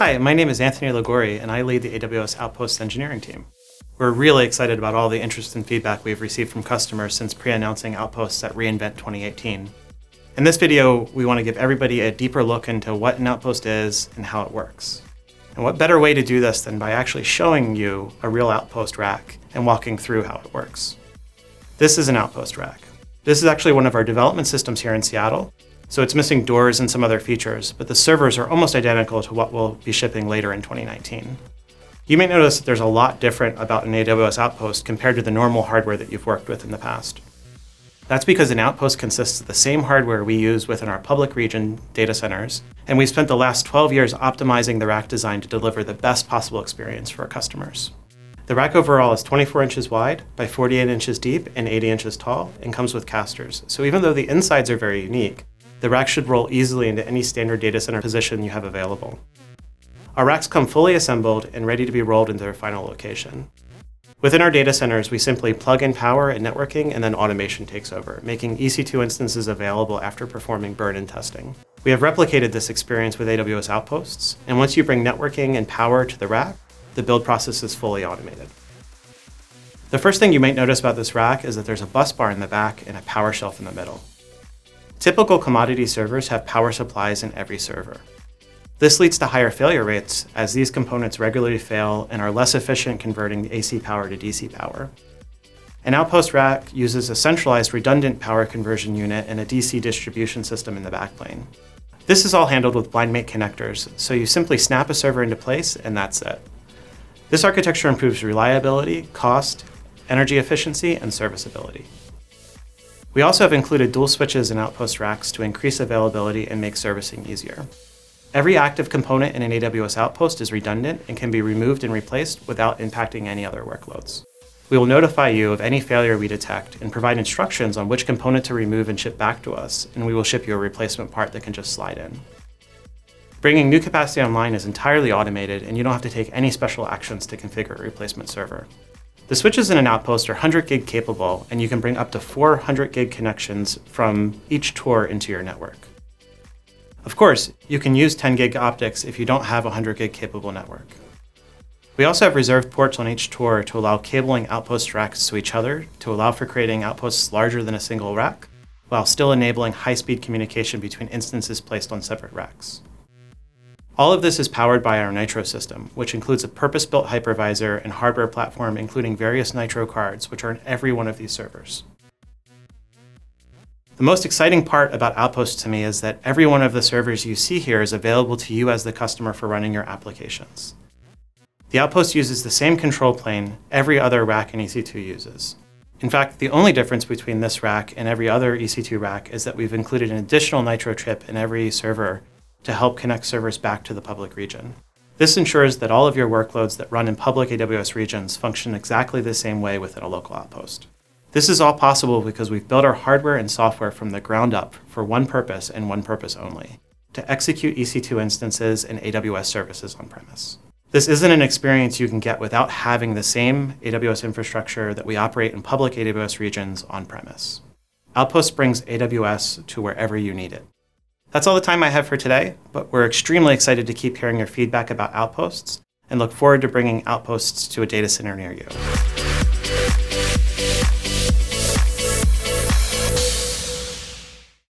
Hi, my name is Anthony Liguori, and I lead the AWS Outposts engineering team. We're really excited about all the interest and feedback we've received from customers since pre-announcing Outposts at reInvent 2018. In this video, we want to give everybody a deeper look into what an Outpost is and how it works. And what better way to do this than by actually showing you a real Outpost rack and walking through how it works. This is an Outpost rack. This is actually one of our development systems here in Seattle, so it's missing doors and some other features, but the servers are almost identical to what we'll be shipping later in 2019. You may notice that there's a lot different about an AWS Outpost compared to the normal hardware that you've worked with in the past. That's because an Outpost consists of the same hardware we use within our public region data centers, and we've spent the last 12 years optimizing the rack design to deliver the best possible experience for our customers. The rack overall is 24 inches wide by 48 inches deep and 80 inches tall and comes with casters. So even though the insides are very unique, the rack should roll easily into any standard data center position you have available. Our racks come fully assembled and ready to be rolled into their final location. Within our data centers, we simply plug in power and networking, and then automation takes over, making EC2 instances available after performing burn-in testing. We have replicated this experience with AWS Outposts, and once you bring networking and power to the rack, the build process is fully automated. The first thing you might notice about this rack is that there's a bus bar in the back and a power shelf in the middle. Typical commodity servers have power supplies in every server. This leads to higher failure rates as these components regularly fail and are less efficient converting AC power to DC power. An Outpost rack uses a centralized redundant power conversion unit and a DC distribution system in the backplane. This is all handled with blind mate connectors, so you simply snap a server into place and that's it. This architecture improves reliability, cost, energy efficiency, and serviceability. We also have included dual switches in Outpost racks to increase availability and make servicing easier. Every active component in an AWS Outpost is redundant and can be removed and replaced without impacting any other workloads. We will notify you of any failure we detect and provide instructions on which component to remove and ship back to us, and we will ship you a replacement part that can just slide in. Bringing new capacity online is entirely automated, and you don't have to take any special actions to configure a replacement server. The switches in an outpost are 100 gig capable, and you can bring up to 400 gig connections from each TOR into your network. Of course, you can use 10 gig optics if you don't have a 100 gig capable network. We also have reserved ports on each TOR to allow cabling outpost racks to each other to allow for creating outposts larger than a single rack, while still enabling high-speed communication between instances placed on separate racks. All of this is powered by our Nitro system, which includes a purpose-built hypervisor and hardware platform including various Nitro cards, which are in every one of these servers. The most exciting part about Outpost to me is that every one of the servers you see here is available to you as the customer for running your applications. The Outpost uses the same control plane every other rack in EC2 uses. In fact, the only difference between this rack and every other EC2 rack is that we've included an additional Nitro chip in every server to help connect servers back to the public region. This ensures that all of your workloads that run in public AWS regions function exactly the same way within a local outpost. This is all possible because we've built our hardware and software from the ground up for one purpose and one purpose only, to execute EC2 instances and AWS services on premise. This isn't an experience you can get without having the same AWS infrastructure that we operate in public AWS regions on premise. Outpost brings AWS to wherever you need it. That's all the time I have for today, but we're extremely excited to keep hearing your feedback about Outposts and look forward to bringing Outposts to a data center near you.